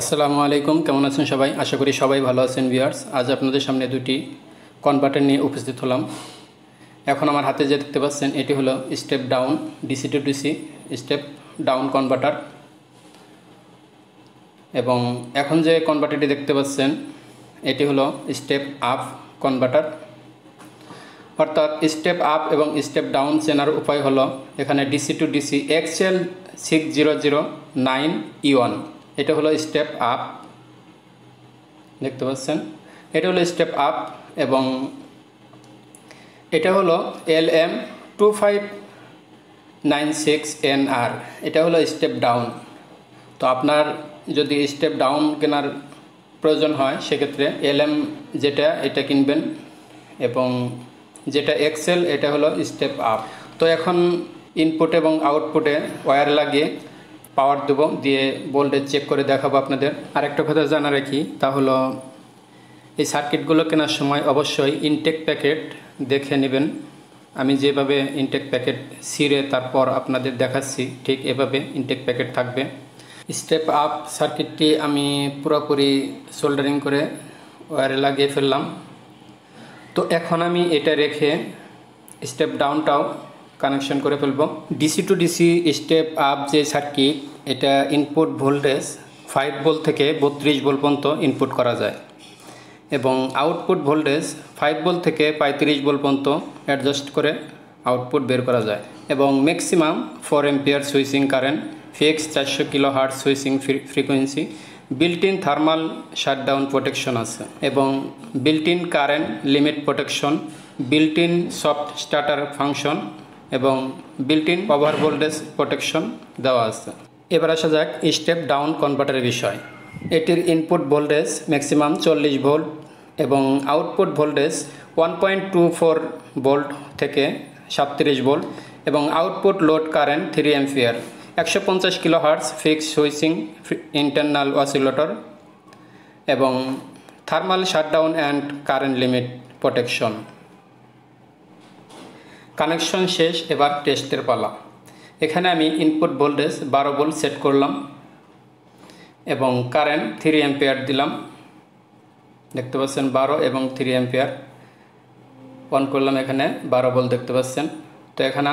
আসসালামু আলাইকুম, কেমন আছেন সবাই? আশা করি সবাই ভালো আছেন ভিউয়ার্স আজ আপনাদের সামনে দুটি কনভার্টার নিয়ে উপস্থিত হলাম। এখন আমার হাতে যে দেখতে পাচ্ছেন, এটি হলো step down DC to DC step down converter এবং এখন যে কনভার্টারটি দেখতে পাচ্ছেন, এটি হলো স্টেপ আপ কনভার্টার অর্থাৎ স্টেপ আপ এবং স্টেপ ডাউন চেনার উপায় হলো, এখানে DC to DC XL six zero zero nine E one এটা হলো স্টেপ আপ দেখতে পাচ্ছেন? এটা হলো স্টেপ আপ এবং এটা হলো L M two five nine six N আর এটা হলো স্টেপ ডাউন তো আপনার যদি স্টেপ ডাউন কেনার প্রয়োজন হয়, সেক্ষেত্রে এল এম যেটা, এটা কিনবেন এবং যেটা এক্সেল এটা হলো স্টেপ আপ তো এখন ইনপুট এবং আউটপুটে ওয়্যার লাগিয়ে পাওয়ার দেবো, দিয়ে বোল্ডে চেক করে দেখাবো আপনাদের। আরেকটা কথা জানা রাখি, তা হলো এই সার্কিটগুলো কেনার সময় অবশ্যই ইনটেক প্যাকেট দেখে নেবেন। আমি যেভাবে ইনটেক প্যাকেট সিরে তারপর আপনাদের দেখাচ্ছি, ঠিক এভাবে ইনটেক প্যাকেট থাকবে। স্টেপ আপ সার্কিটটি আমি পুরোপুরি সোল্ডারিং করে ওয়ারে লাগিয়ে ফেললাম। তো এখন আমি এটা রেখে স্টেপ ডাউনটাও কানেকশন করে ফেলব। DC to DC step up যে সার্কিট এটা ইনপুট ভোল্টেজ ফাইভ ভোল্ট থেকে বত্রিশ ভোল্ট পর্যন্ত ইনপুট করা যায়। এবং আউটপুট ভোল্টেজ ফাইভ ভোল্ট থেকে পঁয়ত্রিশ ভোল্ট পর্যন্ত অ্যাডজাস্ট করে আউটপুট বের করা যায়। এবং maximum four ampere switching current fix চারশো kilo hertz switching frequency built in thermal shutdown protection আছে। এবং built in current limit protection built in soft starter function এবং built in over voltage protection দেওয়া আছে। এবার আসা যাক স্টেপ ডাউন কনভার্টারের বিষয়। এটির ইনপুট ভোল্টেজ ম্যাক্সিমাম চল্লিশ ভোল্ট এবং output voltage one point two four volt থেকে সাতত্রিশ ভোল্ট এবং output load current three ampere একশো পঞ্চাশ kilohertz fix switching internal oscillator এবং thermal shutdown and current limit protection connection শেষ, এবার টেস্টের পালা। এখানে আমি ইনপুট ভোল্টেজ বারো ভোল্ট সেট করলাম এবং কারেন্ট থ্রি অ্যাম্পিয়ার দিলাম। দেখতে পাচ্ছেন বারো এবং থ্রি অ্যাম্পিয়ার অন করলাম এখানে বারো ভোল্ট দেখতে পাচ্ছেন। তো এখানে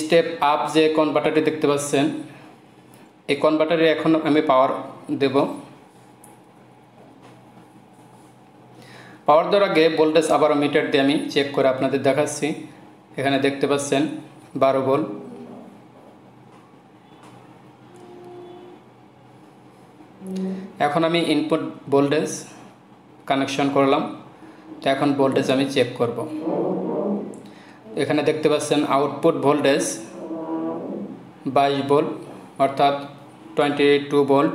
স্টেপ আপ যে কনভার্টারটি দেখতে পাচ্ছেন, এই কনভার্টারে এখন আমি পাওয়ার দেব। পাওয়ার দেওয়ার আগে ভোল্টেজ আবারও মিটার দিয়ে আমি চেক করে আপনাদের দেখাচ্ছি। এখানে দেখতে পাচ্ছেন বারো ভোল্ট এখন আমি ইনপুট ভোল্টেজ কানেকশন করলাম। তো এখন ভোল্টেজ আমি চেক করব। এখানে দেখতে পাচ্ছেন আউটপুট ভোল্টেজ বাইশ ভোল্ট অর্থাৎ টোয়েন্টি টু ভোল্ট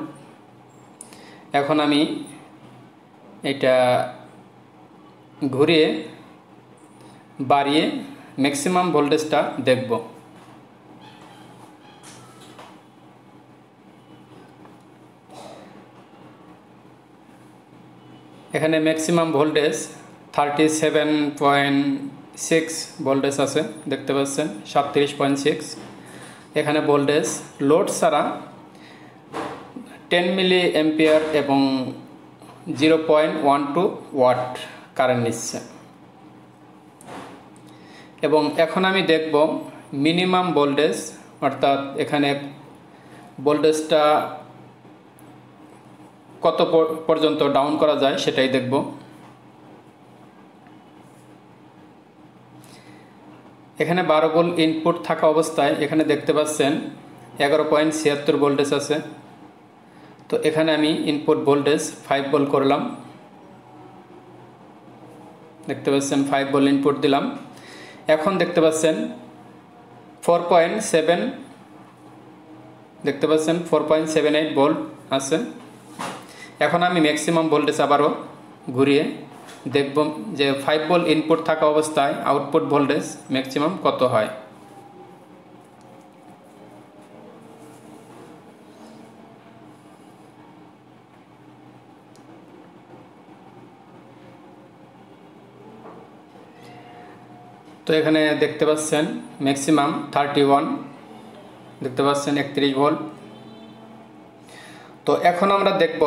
এখন আমি এটা ঘুরিয়ে, বাড়িয়ে ম্যাক্সিমাম ভোল্টেজটা দেখব। এখানে maximum voltage thirty seven point six voltage আছে, দেখতে পাচ্ছেন, সাতত্রিশ পয়েন্ট সিক্স এখানে ভোল্টেজ লোড ছাড়া টেন মিলি এম্পিয়ার এবং zero point one two watt current নিচ্ছে। এবং এখন আমি দেখব মিনিমাম ভোল্টেজ অর্থাৎ এখানে ভোল্টেজটা কত পর্যন্ত ডাউন করা যায় সেটাই দেখব। এখানে বারো ভোল্ট ইনপুট থাকা অবস্থায় এখানে দেখতে পাচ্ছেন এগারো পয়েন্ট ছিয়াত্তর ভোল্টেজ আছে। তো এখানে আমি ইনপুট ভোল্টেজ ফাইভ ভোল্ট করলাম। দেখতে পাচ্ছেন ফাইভ বল ইনপুট দিলাম। এখন দেখতে পাচ্ছেন ফোর পয়েন্ট সেভেন দেখতে পাচ্ছেন four point seven eight volt আছে। এখন আমি ম্যাক্সিমাম ভোল্টেজ আবারও ঘুরিয়ে দেখব যে ফাইভ বল ইনপুট থাকা অবস্থায় আউটপুট ভোল্টেজ ম্যাক্সিমাম কত হয়। তো এখানে দেখতে পাচ্ছেন ম্যাক্সিমাম থার্টি ওয়ান দেখতে পাচ্ছেন একত্রিশ ভোল্ট তো এখন আমরা দেখব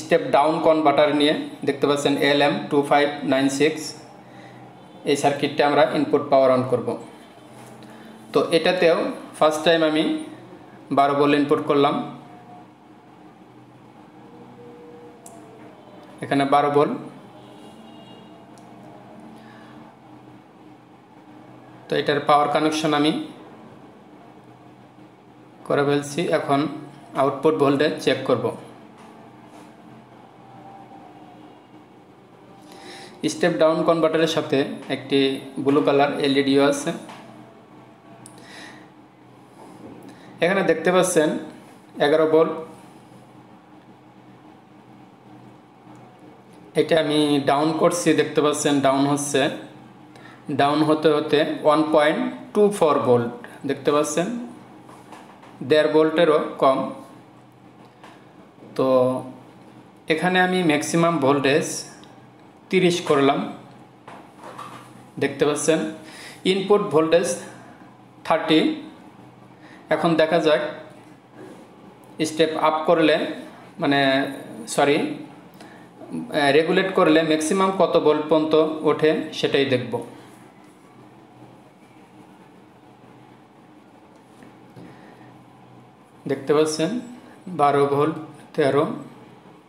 স্টেপ ডাউন কনভার্টার নিয়ে, দেখতে পাচ্ছেন L M two five nine six এই সার্কিটটা আমরা ইনপুট পাওয়ার অন করব। তো এটাতেও ফার্স্ট টাইম আমি বারো বল ইনপুট করলাম। এখানে বারো বল তো এটার পাওয়ার কানেকশন আমি করে ফেলছি। এখন আউটপুট ভোল্টেজ চেক করব। স্টেপ ডাউন কনভার্টারের সাথে একটি ব্লু কালার এলইডিও আছে। এখানে দেখতে পাচ্ছেন এগারো ভোল্ট এটা আমি ডাউন করছি, দেখতে পাচ্ছেন ডাউন হচ্ছে। ডাউন হতে হতে one point two four volt দেখতে পাচ্ছেন? দেড় ভোল্টেরও কম। তো এখানে আমি ম্যাক্সিমাম ভোল্টেজ তিরিশ করলাম। দেখতে পাচ্ছেন? ইনপুট ভোল্টেজ থার্টি এখন দেখা যাক স্টেপ আপ করলে মানে সরি রেগুলেট করলে ম্যাক্সিমাম কত ভোল্ট পর্যন্ত ওঠে সেটাই দেখব। দেখতে পাচ্ছেন? বারো ভোল্ট তেরো,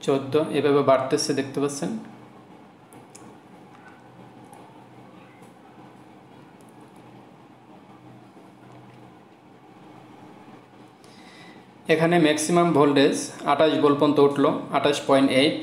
চোদ্দ, এভাবে বাড়তেছে, দেখতে পাচ্ছেন? এখানে ম্যাক্সিমাম ভোল্টেজ আঠাশ ভোল্ট পর্যন্ত উঠল, আঠাশ পয়েন্ট এইট